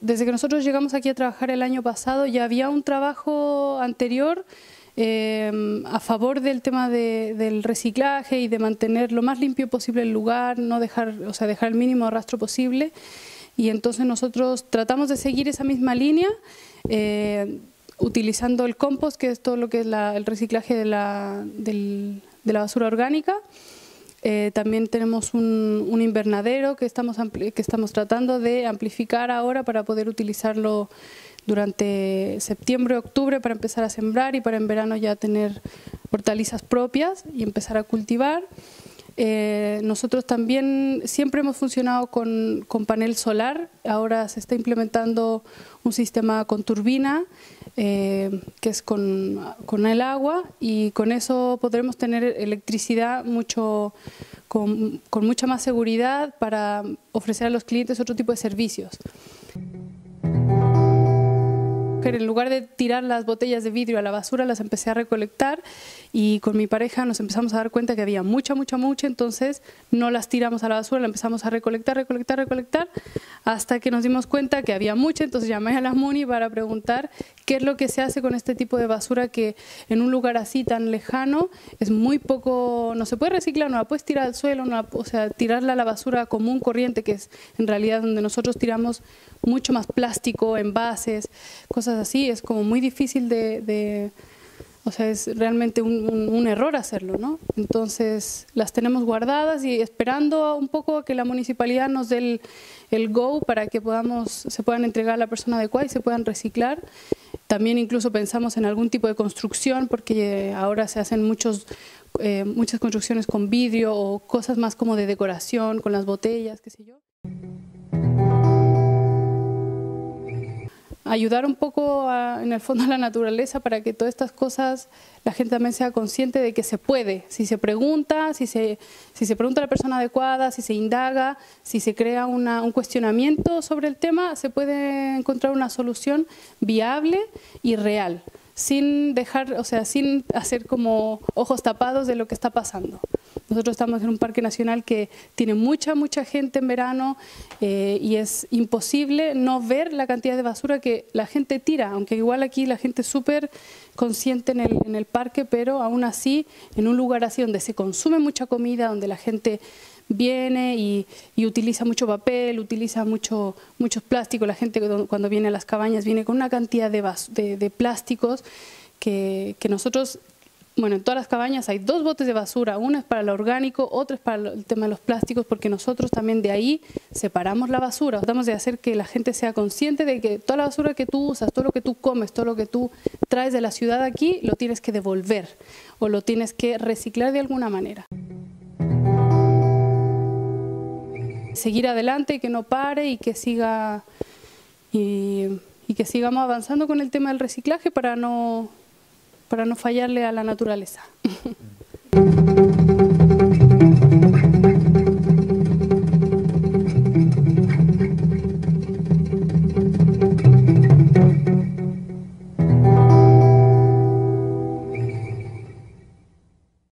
desde que nosotros llegamos aquí a trabajar el año pasado ya había un trabajo anterior eh, a favor del tema del reciclaje y de mantener lo más limpio posible el lugar, no dejar, o sea, dejar el mínimo rastro posible. Y entonces nosotros tratamos de seguir esa misma línea, eh, utilizando el compost, que es todo lo que es el reciclaje de la, de la basura orgánica. Eh, también tenemos un, un, invernadero que estamos, que estamos tratando de amplificar ahora para poder utilizarlo durante septiembre, octubre para empezar a sembrar y para en verano ya tener hortalizas propias y empezar a cultivar. Eh, nosotros también siempre hemos funcionado con, panel solar, ahora se está implementando un sistema con turbina, eh, que es con, con, el agua, y con eso podremos tener electricidad mucho, con, con mucha más seguridad para ofrecer a los clientes otro tipo de servicios en lugar de tirar las botellas de vidrio a la basura, las empecé a recolectar y con mi pareja nos empezamos a dar cuenta que había mucha, mucha, mucha, entonces no las tiramos a la basura, la empezamos a recolectar, recolectar, recolectar, hasta que nos dimos cuenta que había mucha, entonces llamé a la MUNI para preguntar qué es lo que se hace con este tipo de basura que en un lugar así tan lejano es muy poco, no se puede reciclar, no la puedes tirar al suelo, no o sea, tirarla a la basura común, corriente, que es en realidad donde nosotros tiramos mucho más plástico, envases, cosas así, es como muy difícil de, o sea, es realmente un, error hacerlo, ¿no? Entonces las tenemos guardadas y esperando un poco a que la municipalidad nos dé el, el, go para que podamos, se puedan entregar a la persona adecuada y se puedan reciclar. También incluso pensamos en algún tipo de construcción porque ahora se hacen muchos, eh, muchas construcciones con vidrio o cosas más como de decoración, con las botellas, qué sé yo. Ayudar un poco en el fondo a la naturaleza para que todas estas cosas la gente también sea consciente de que se puede, si se pregunta, si se, si se pregunta a la persona adecuada, si se indaga, si se crea un cuestionamiento sobre el tema, se puede encontrar una solución viable y real, sin dejar, o sea, sin hacer como ojos tapados de lo que está pasando. Nosotros estamos en un parque nacional que tiene mucha, mucha gente en verano eh, y es imposible no ver la cantidad de basura que la gente tira, aunque igual aquí la gente es súper consciente en el, parque, pero aún así, en un lugar así donde se consume mucha comida, donde la gente viene y, utiliza mucho papel, utiliza mucho, muchos plásticos, la gente cuando viene a las cabañas viene con una cantidad de, de, plásticos que, que nosotros bueno, en todas las cabañas hay dos botes de basura, uno es para lo orgánico, otro es para el tema de los plásticos, porque nosotros también de ahí separamos la basura. Tratamos de hacer que la gente sea consciente de que toda la basura que tú usas, todo lo que tú comes, todo lo que tú traes de la ciudad aquí, lo tienes que devolver o lo tienes que reciclar de alguna manera. Seguir adelante y que no pare y que siga y, y que sigamos avanzando con el tema del reciclaje para no para no fallarle a la naturaleza.